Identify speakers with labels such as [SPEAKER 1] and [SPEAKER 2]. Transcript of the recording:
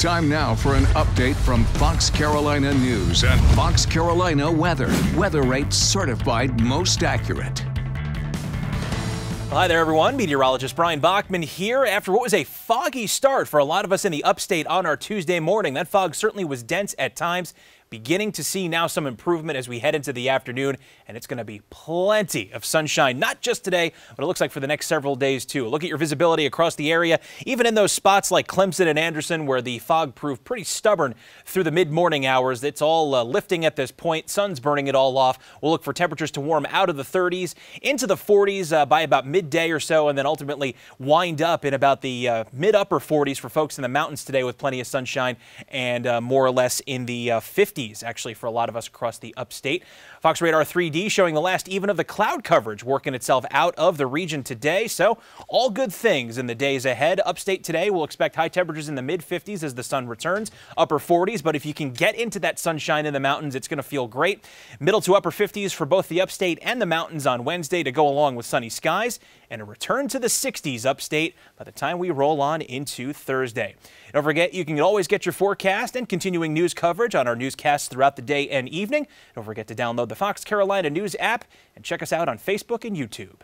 [SPEAKER 1] Time now for an update from Fox Carolina News and Fox Carolina Weather. WeatheRate certified most accurate.
[SPEAKER 2] Hi there, everyone. Meteorologist Bryan Bachman here after what was a foggy start for a lot of us in the upstate on our Tuesday morning. That fog certainly was dense at times. Beginning to see now some improvement as we head into the afternoon, and it's going to be plenty of sunshine, not just today, but it looks like for the next several days too. Look at your visibility across the area, even in those spots like Clemson and Anderson where the fog proved pretty stubborn through the mid-morning hours. It's all uh, lifting at this point. Sun's burning it all off. We'll look for temperatures to warm out of the 30s into the 40s uh, by about midday or so, and then ultimately wind up in about the uh, mid-upper 40s for folks in the mountains today with plenty of sunshine and uh, more or less in the 50s uh, actually, for a lot of us across the upstate. Fox Radar 3D showing the last even of the cloud coverage working itself out of the region today. So all good things in the days ahead. Upstate today, we'll expect high temperatures in the mid 50s as the sun returns, upper 40s. But if you can get into that sunshine in the mountains, it's going to feel great. Middle to upper 50s for both the upstate and the mountains on Wednesday to go along with sunny skies and a return to the 60s upstate by the time we roll on into Thursday. Don't forget, you can always get your forecast and continuing news coverage on our newscasts throughout the day and evening. Don't forget to download the Fox Carolina News app and check us out on Facebook and YouTube.